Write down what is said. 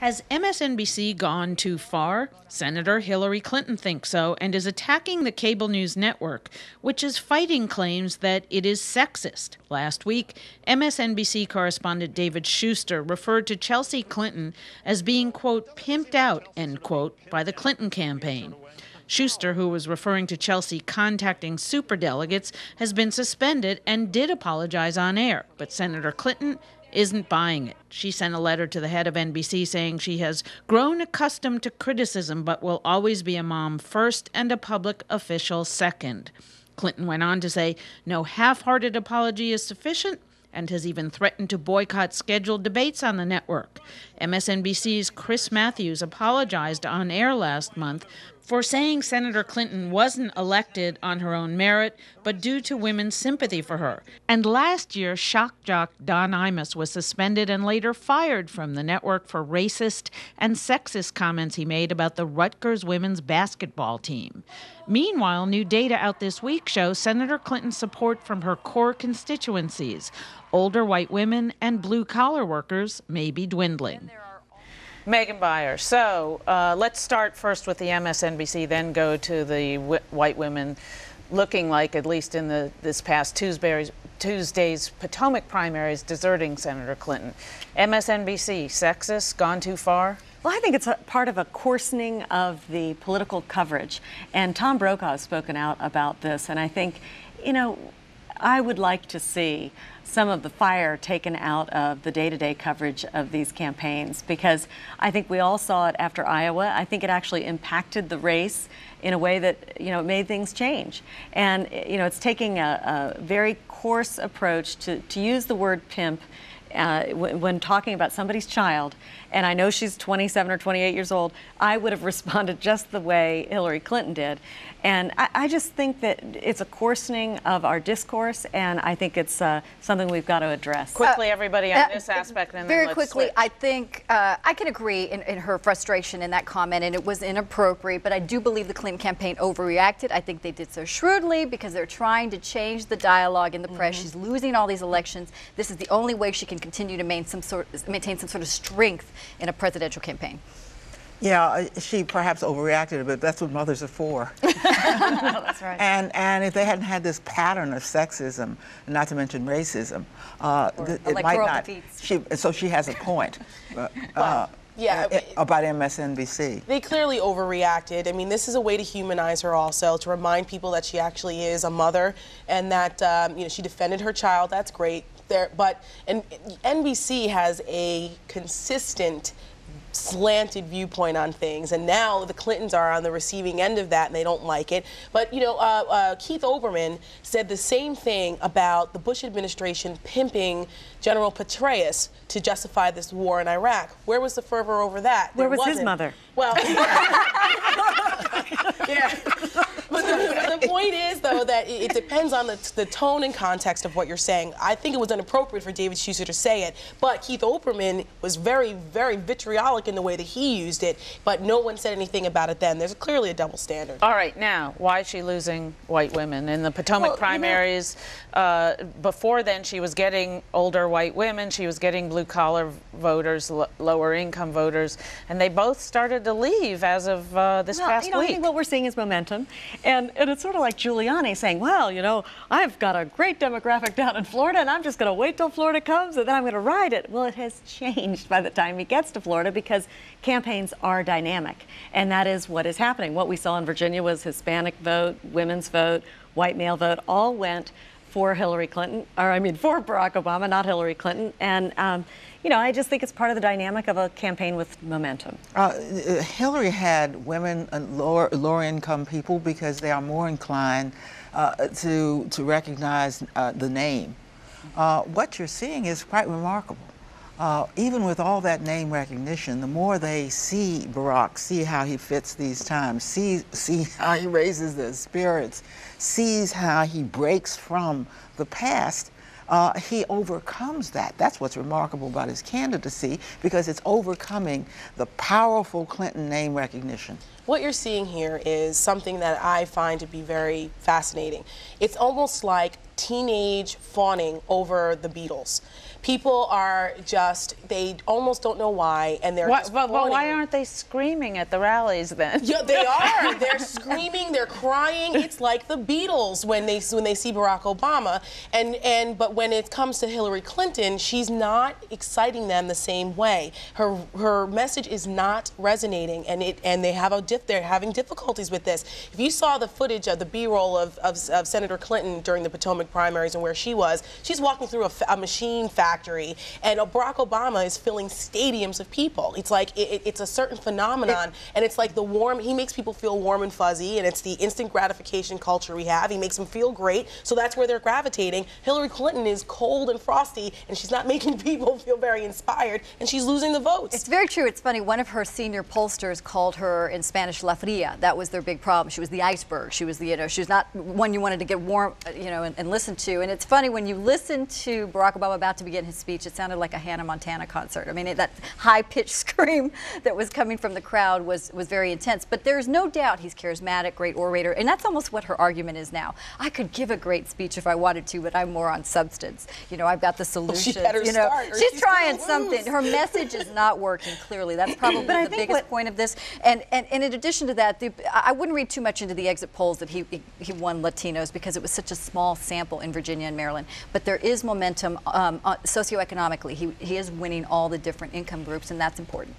Has MSNBC gone too far? Senator Hillary Clinton thinks so and is attacking the cable news network, which is fighting claims that it is sexist. Last week, MSNBC correspondent David Shuster referred to Chelsea Clinton as being, quote, pimped out, end quote, by the Clinton campaign. Shuster, who was referring to Chelsea contacting superdelegates, has been suspended and did apologize on air. But Senator Clinton isn't buying it. She sent a letter to the head of NBC saying she has grown accustomed to criticism but will always be a mom first and a public official second. Clinton went on to say no half hearted apology is sufficient and has even threatened to boycott scheduled debates on the network. MSNBC's Chris Matthews apologized on air last month for saying Senator Clinton wasn't elected on her own merit, but due to women's sympathy for her. And last year, shock jock Don Imus was suspended and later fired from the network for racist and sexist comments he made about the Rutgers women's basketball team. Meanwhile, new data out this week shows Senator Clinton's support from her core constituencies, older white women and blue collar workers, may be dwindling. Megan Beyer. So uh, let's start first with the MSNBC, then go to the white women looking like, at least in the this past Tuesday's, Tuesday's Potomac primaries, deserting Senator Clinton. MSNBC, sexist, gone too far? Well, I think it's part of a coarsening of the political coverage. And Tom Brokaw has spoken out about this. And I think, you know, I would like to see some of the fire taken out of the day to day coverage of these campaigns because I think we all saw it after Iowa. I think it actually impacted the race in a way that, you know, made things change. And, you know, it's taking a, a very coarse approach to, to use the word pimp uh, when talking about somebody's child, and I know she's 27 or 28 years old, I would have responded just the way Hillary Clinton did. And I, I just think that it's a coarsening of our discourse, and I think it's uh, something we've got to address. Quickly, uh, everybody, on uh, this aspect. And very quickly, switch. I think uh, I can agree in, in, her frustration in that comment, and it was inappropriate, but I do believe the Clinton campaign overreacted. I think they did so shrewdly because they're trying to change the dialogue in the press. Mm-hmm. She's losing all these elections. This is the only way she can continue to maintain some sort, maintain some sort of strength in a presidential campaign. Yeah, she perhaps overreacted a bit. That's what mothers are for. that's right. And and if they hadn't had this pattern of sexism, not to mention racism, uh, it might not. She, so she has a point. uh, yeah, uh, about MSNBC. They clearly overreacted. I mean, this is a way to humanize her also, to remind people that she actually is a mother and that um, you know she defended her child. That's great. There, but and NBC has a consistent slanted viewpoint on things, and now the Clintons are on the receiving end of that, and they don't like it. But you know, uh, uh, Keith Olbermann said the same thing about the Bush administration pimping General Petraeus to justify this war in Iraq. Where was the fervor over that? Where there was wasn't. his mother? Well, yeah. But the, the, point is, though, that it, depends on the, the tone and context of what you're saying. I think it was inappropriate for David Shuster to say it, but Keith Olbermann was very, very vitriolic in the way that he used it, but no one said anything about it then. There's clearly a double standard. All right, now, why is she losing white women? In the Potomac well, primaries, you know, uh, before then, she was getting older white women, she was getting blue collar voters, lower income voters, and they both started to leave as of uh, this well, past you know, week. I think what we're seeing is momentum. And, and it's sort of like Giuliani saying, well, you know, I've got a great demographic down in Florida, and I'm just going to wait till Florida comes, and then I'm going to ride it. Well, it has changed by the time he gets to Florida because campaigns are dynamic. And that is what is happening. What we saw in Virginia was Hispanic vote, women's vote, white male vote, all went for Hillary Clinton, or I mean for Barack Obama, not Hillary Clinton. And um, you know, I just think it's part of the dynamic of a campaign with momentum. Uh, Hillary had women and lower lower income people because they are more inclined uh, to to recognize uh, the name. Uh, what you're seeing is quite remarkable. Uh, even with all that name recognition, the more they see Barack, see how he fits these times, see, see how he raises their spirits, sees how he breaks from the past, uh, he overcomes that. That's what's remarkable about his candidacy because it's overcoming the powerful Clinton name recognition. What you're seeing here is something that I find to be very fascinating. It's almost like teenage fawning over the Beatles People are just, they almost don't know why, and they're Why, just but, but why aren't they screaming at the rallies then? Yeah, they are. They're screaming. They're crying. It's like the Beatles when they when they see Barack Obama. And and but when it comes to Hillary Clinton, she's not exciting them the same way. Her her message is not resonating, and it and they have a diff, they're having difficulties with this. If you saw the footage of the B-roll of, of, of Senator Clinton during the Potomac primaries and where she was, she's walking through a, a machine factory, and Barack Obama is filling stadiums of people. It's like it, it- it's a certain phenomenon, and it's like the warm. He makes people feel warm and fuzzy, and it's the instant gratification culture we have. He makes them feel great, so that's where they're gravitating. Hillary Clinton is cold and frosty, and she's not making people feel very inspired, and she's losing the votes. It's very true. It's funny. One of her senior pollsters called her in Spanish La Fria. That was their big problem. She was the iceberg. She was the, you know, she was not one you wanted to get warm, you know, and, and listen to. And it's funny when you listen to Barack Obama about to begin his speech, it sounded like a Hannah Montana concert. I mean, it, that high-pitched scream that was coming from the crowd was was very intense. But there's no doubt he's charismatic, great orator, and that's almost what her argument is now. I could give a great speech if I wanted to, but I'm more on substance. You know, I've got the solutions. better you know, she's she's trying something. Her message is not working clearly. That's probably the biggest what- point of this. And, and and in addition to that, the, I I wouldn't read too much into the exit polls that he he won Latinos because it was such a small sample in Virginia and Maryland. But there is momentum um, uh, socioeconomically. He he is winning all the different income groups, and that's important.